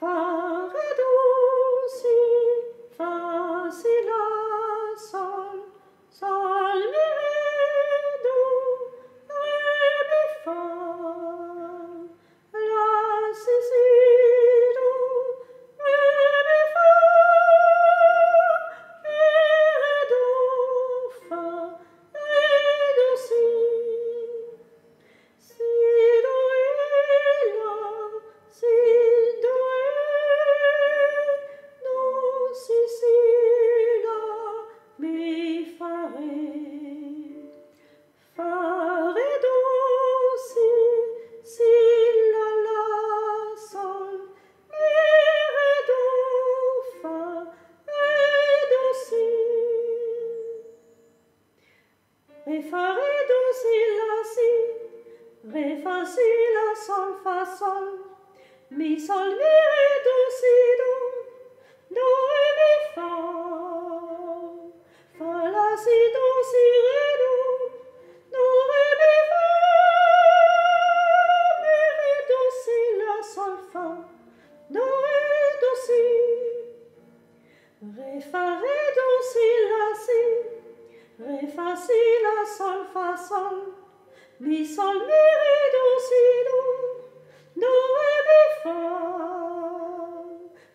fa, Ré, fa, si, la, sol, fa, sol. Mi, sol, mi, ré, do, si, do. Do, ré, fa. Fa, la, si, do, si, ré, do. Do, ré, mi, fa. Mi, ré, do, si, la, sol, fa. Do, si. Ré, fa, ré, do, si, la, si. Ré, fa, la, sol, fa. Mi, sol, mi, ré, do, si, do. Do, ré, mi, fa?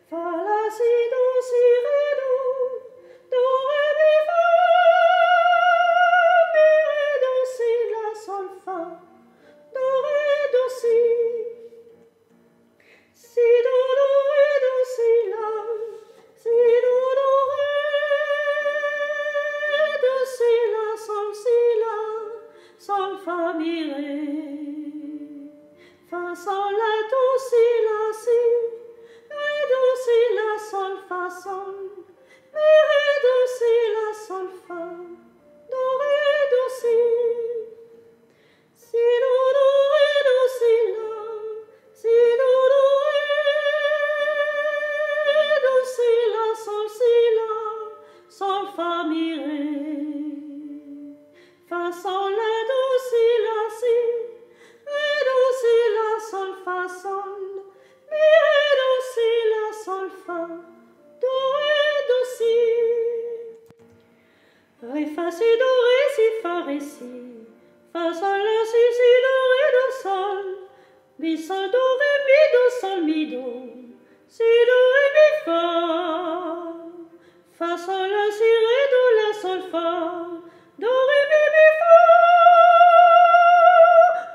Fa, la, Fa, sol, la, do, si, la, si. Ré, do, si, la, sol, fa, sol. Mi, ré, do, si, la, sol, fa. Do, ré, do, si. Si, do, do, ré, do, si, la. Si, do, do, ré, do, si, la, sol, si, la. Sol, fa, mi, ré. Fa, sol, la, Si, do, ré, si, fa, ré, si. Fa, sol, la, si, si, do, ré, do, sol. Mi, sol, do, ré, mi, do, sol, mi, do. Si, do, ré, mi, fa. Fa, sol, la, si, ré, do, la, sol, fa. Do, ré, mi, mi, fa.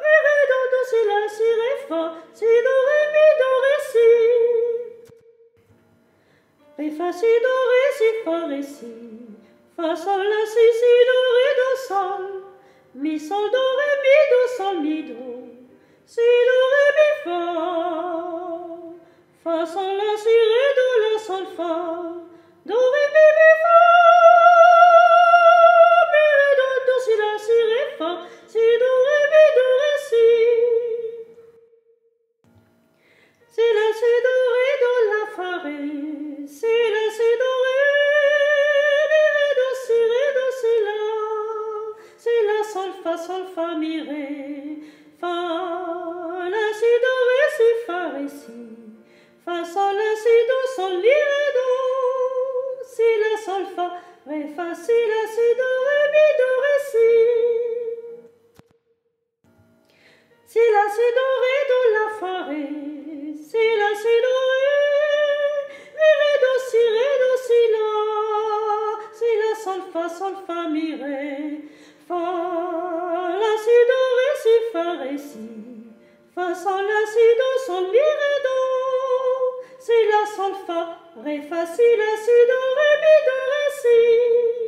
Mi, ré, do, do, si, la, si, ré, fa. Si, do, ré, mi, do, ré, si. Ré, fa, si, do, ré, si, fa, ré, si. Fa, sol, la, si, si, do, ré, do, sol. Mi, sol, do, ré, mi, do, sol, mi, do. Si, do, ré, mi, fa. Fa, sol, fa, mi, ré. Fa, la, si, do, ré, si, fa, ré, si. Fa, sol, la, si, do, sol, mi, ré, do. Si, la, sol, fa, ré, fa, si, la, si, do, ré, mi, do, ré, si. Si, la, si, do, ré, do, la, fa, ré. Si, la, si, do, ré. Mi, ré, do, si, ré, do, si, la. Si, la, sol, fa, sol, fa, mi, ré. Fa, la, si, do, ré, si, fa, ré, si. Fa, sol, la, si, do, sol, mi, ré, do. Si, la, sol, fa, ré, fa, si, la, si, do, ré, mi, do, ré, si.